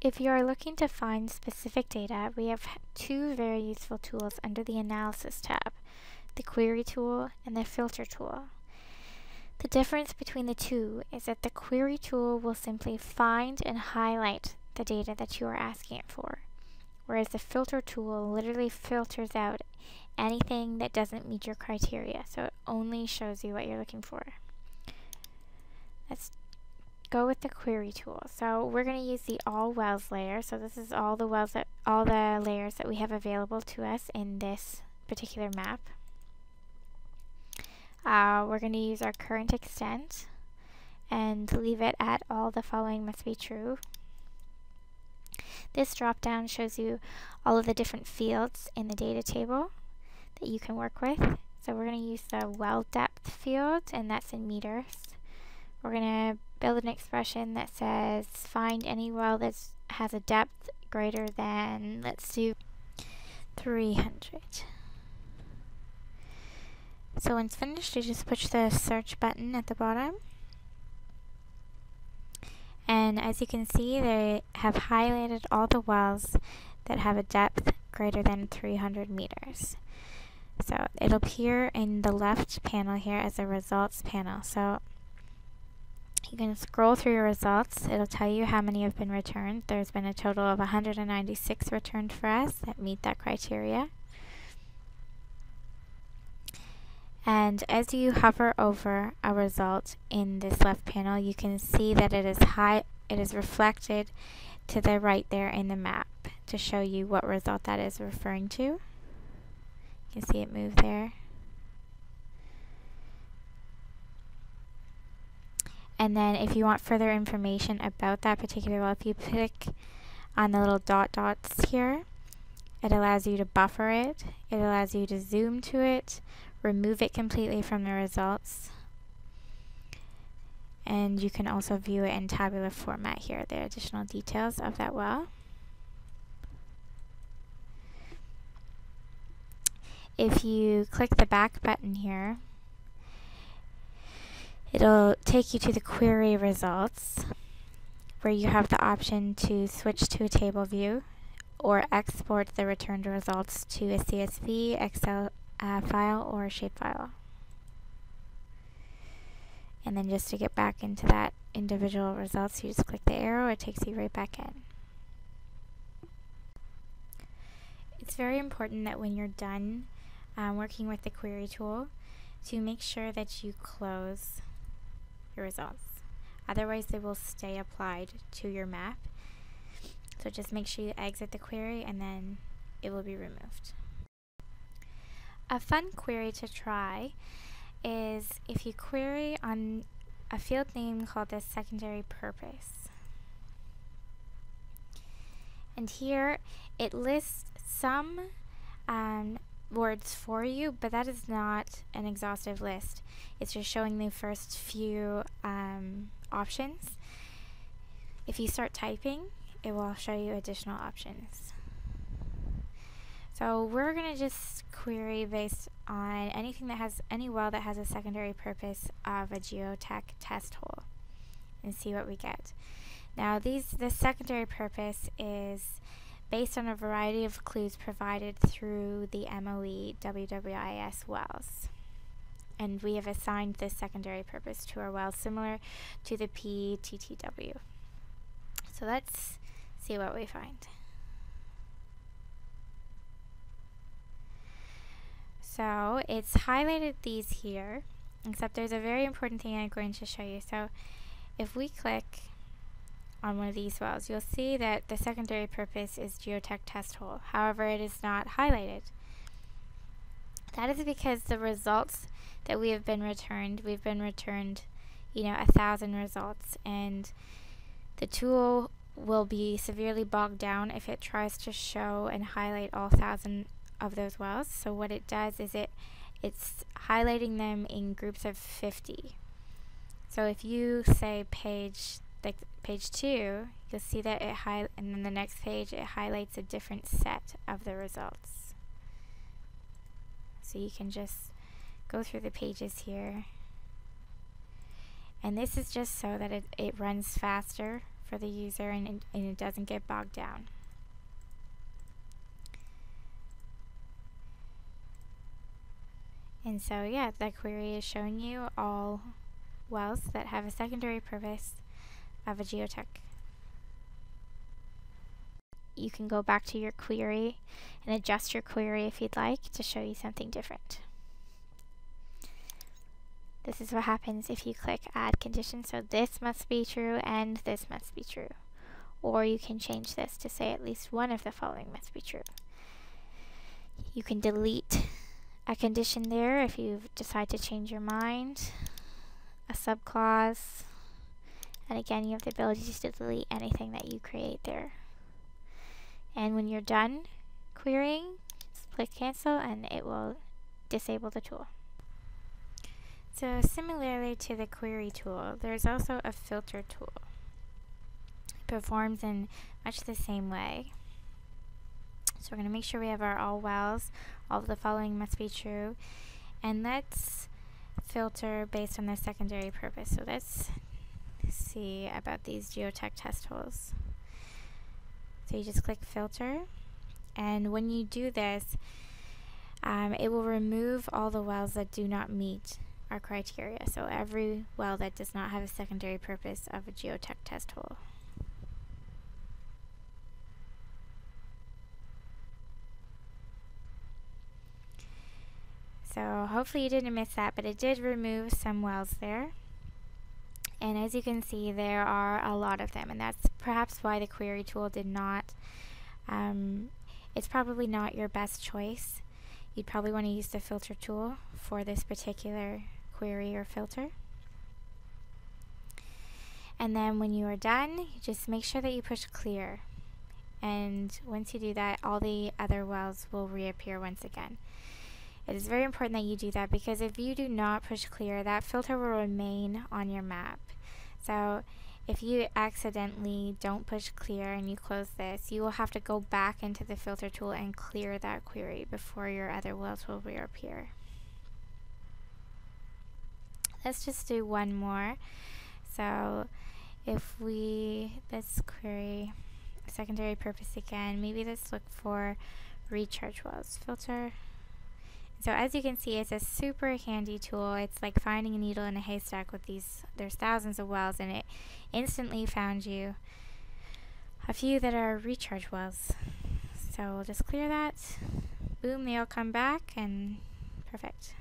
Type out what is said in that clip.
If you are looking to find specific data, we have two very useful tools under the Analysis tab, the Query tool and the Filter tool. The difference between the two is that the Query tool will simply find and highlight the data that you are asking it for, whereas the Filter tool literally filters out anything that doesn't meet your criteria, so it only shows you what you're looking for. Go with the query tool. So we're going to use the all wells layer. So this is all the wells that all the layers that we have available to us in this particular map. Uh, we're going to use our current extent and leave it at all the following must be true. This drop down shows you all of the different fields in the data table that you can work with. So we're going to use the well depth field and that's in meters. We're going to build an expression that says find any well that has a depth greater than, let's do 300. So once finished, you just push the search button at the bottom. And as you can see, they have highlighted all the wells that have a depth greater than 300 meters. So it'll appear in the left panel here as a results panel. So you can scroll through your results. It'll tell you how many have been returned. There's been a total of 196 returned for us that meet that criteria. And as you hover over a result in this left panel, you can see that it is high it is reflected to the right there in the map to show you what result that is referring to. You can see it move there. And then if you want further information about that particular well, if you click on the little dot dots here, it allows you to buffer it, it allows you to zoom to it, remove it completely from the results, and you can also view it in tabular format here, the additional details of that well. If you click the back button here, It'll take you to the query results where you have the option to switch to a table view or export the returned results to a CSV, Excel uh, file, or shapefile. And then just to get back into that individual results, you just click the arrow, it takes you right back in. It's very important that when you're done um, working with the query tool, to make sure that you close your results. Otherwise, they will stay applied to your map. So just make sure you exit the query and then it will be removed. A fun query to try is if you query on a field name called the secondary purpose. And here it lists some um, words for you, but that is not an exhaustive list. It's just showing the first few um, options. If you start typing, it will show you additional options. So we're going to just query based on anything that has, any well that has a secondary purpose of a geotech test hole and see what we get. Now these, the secondary purpose is based on a variety of clues provided through the MOE WWIS wells. And we have assigned this secondary purpose to our well similar to the PTTW. So let's see what we find. So it's highlighted these here, except there's a very important thing I'm going to show you. So if we click on one of these wells, you'll see that the secondary purpose is geotech test hole. However, it is not highlighted. That is because the results that we have been returned, we've been returned, you know, a thousand results, and the tool will be severely bogged down if it tries to show and highlight all thousand of those wells. So what it does is it it's highlighting them in groups of 50. So if you say page like page two, you'll see that it high and then the next page it highlights a different set of the results. So you can just go through the pages here. And this is just so that it, it runs faster for the user and, and it doesn't get bogged down. And so yeah, that query is showing you all wells that have a secondary purpose of a geotech. You can go back to your query and adjust your query if you'd like to show you something different. This is what happens if you click add condition. So this must be true and this must be true. Or you can change this to say at least one of the following must be true. You can delete a condition there if you decide to change your mind, a subclause, and again you have the ability to delete anything that you create there. And when you're done querying, just click cancel and it will disable the tool. So similarly to the query tool, there's also a filter tool. It performs in much the same way. So we're going to make sure we have our all wells, all of the following must be true, and let's filter based on their secondary purpose. So let's see about these geotech test holes. So you just click filter, and when you do this, um, it will remove all the wells that do not meet our criteria. So every well that does not have a secondary purpose of a geotech test hole. So hopefully you didn't miss that, but it did remove some wells there. And as you can see, there are a lot of them, and that's perhaps why the query tool did not, um, it's probably not your best choice. You'd probably want to use the filter tool for this particular query or filter. And then when you are done, just make sure that you push clear. And once you do that, all the other wells will reappear once again. It is very important that you do that because if you do not push clear, that filter will remain on your map. So if you accidentally don't push clear and you close this, you will have to go back into the filter tool and clear that query before your other wells will reappear. Let's just do one more. So if we, let's query secondary purpose again, maybe let's look for recharge wells. Filter. So as you can see, it's a super handy tool. It's like finding a needle in a haystack with these, there's thousands of wells and it instantly found you a few that are recharge wells. So we'll just clear that. Boom, they all come back and perfect.